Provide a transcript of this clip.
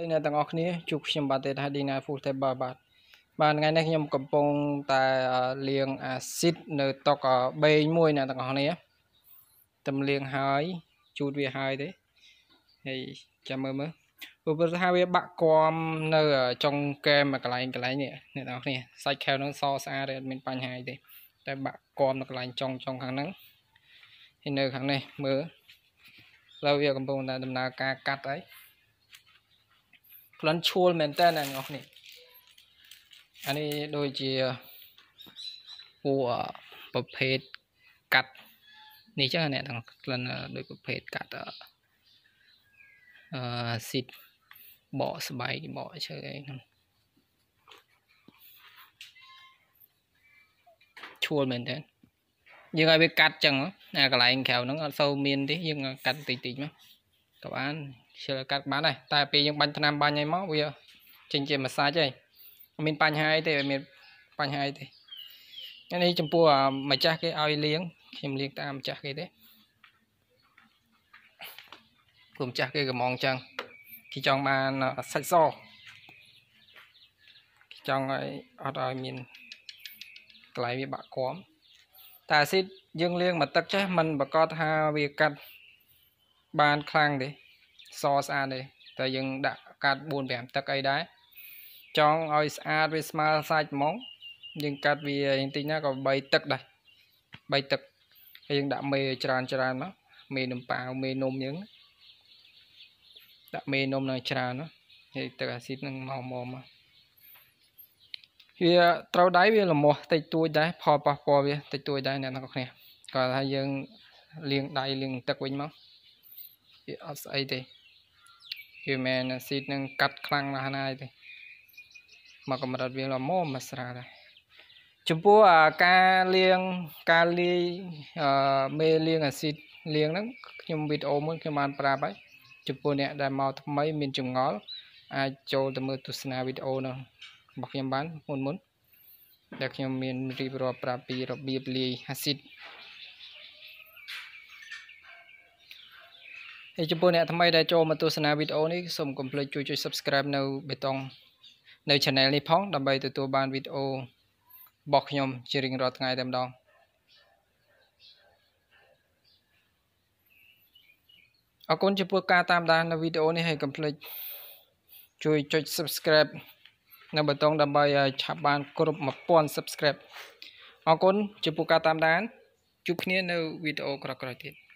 ហើយអ្នកទាំងអស់គ្នាជួបខ្ញុំបាទទេថា Dina Full Table បាទបាទថ្ងៃនេះខ្ញុំកំពុងតែលាងអាស៊ីតនៅតុកបេងមួយអ្នកទាំងអស់គ្នាទំលាងហើយជូតវាហើយទេហើយចាំមើលមើលព្រោះព្រោះថាវាបាក់គំនៅចុងកែមកន្លែងកន្លែងនេះអ្នកទាំងអស់គ្នាសាច់ខែវនឹងសស្អាតទេអត់មានបញ្ហាអីទេតែបាក់គំនៅកន្លែងចុងចុងខាងហ្នឹងហើយនៅខាងនេះមើលឥឡូវវាកំពុងតែដំណើរការកាត់ហើយ ក្លិនឈួលមែនតើអ្នកនរនេះអានេះដូចជាពួកប្រភេទកាត់នេះចឹងអ្នកទាំងក្លិនដូចប្រភេទកាត់អឺស៊ីតបកស្បែកបកឈើអីហ្នឹងឈួលមែនតើយើងឲ្យវាកាត់ចឹងណាកន្លែងក្រៅហ្នឹងអត់សូវមានទេយើងកាត់តិចតិចមកក៏បាន ឈើកាត់បានដែរតែពេលយើងបាញ់ថ្នាំបាញ់ឲ្យមកវាចេញជាម៉ាសាច់ហើយអត់មានបញ្ហាអីទេអត់មានបញ្ហាអីទេនេះចំពោះម្ចាស់គេឲ្យលៀងខ្ញុំលៀងតាមម្ចាស់គេទេព្រោះម្ចាស់គេកំងចឹងគេចង់បានសាច់សគេចង់ឲ្យអត់ឲ្យមានកន្លែងវាបាក់គំតែអាស៊ីតយើងលាងមកទឹកចេះมันប្រកាសថាវាកាត់បានខ្លាំងទេ សស្អាតទេតែយើងដាក់កាត់4 5ទឹកអីដែរចង់ឲ្យស្អាតវាស្មើសាច់ហ្មងយើងកាត់វាយ៉ាងតិចណាក៏3ទឹកដែរ3ទឹកហើយយើងដាក់មេច្រើនច្រើនមកមេនំប៉ាវមេនំយើងដាក់មេនំនៅច្រើនណាហើយទឹកអាស៊ីតនឹងមកមកមកវាត្រូវដៃវាលមាស់តិចតួចដែរផលប៉ះពាល់វាតិចតួចដែរអ្នកនរគ្នាគាត់ថាយើងលាងដៃលាងទឹកវិញមកវាអត់ស្អីទេ វាមែនស៊ីតនឹងកាត់ខ្លាំងណាស់ណាស់ទេមកកម្រិតវាល្មមមកស្រាដែរចំពោះការលាងការលាយមេលាងអាស៊ីតលាងហ្នឹងខ្ញុំវីដេអូមួយខ្ញុំបានប្រាប់ហើយចំពោះអ្នកដែលមកថ្មីមានចម្ងល់អាចចូលទៅមើលទស្សនាវីដេអូនោះរបស់ខ្ញុំបានមុនមុនដែលខ្ញុំមានរៀបរាប់ប្រាប់ពីរបៀបលាយអាស៊ីត ហើយចំពោះអ្នកថ្មីដែលចូលមកទស្សនាវីដេអូនេះសូមកុំភ្លេចជួយចុច Subscribe នៅបេតុងនៅ Channel នេះផងដើម្បីទទួលបានវីដេអូរបស់ខ្ញុំជារៀងរាល់ថ្ងៃតែម្ដងអរគុណចំពោះការតាមដាននៅវីដេអូនេះហើយកុំភ្លេចជួយចុច Subscribe នៅបេតុងដើម្បីឲ្យឆាប់បានគ្រប់1000 Subscribe អរគុណចំពោះការតាមដានជួបគ្នានៅវីដេអូក្រោយៗទៀត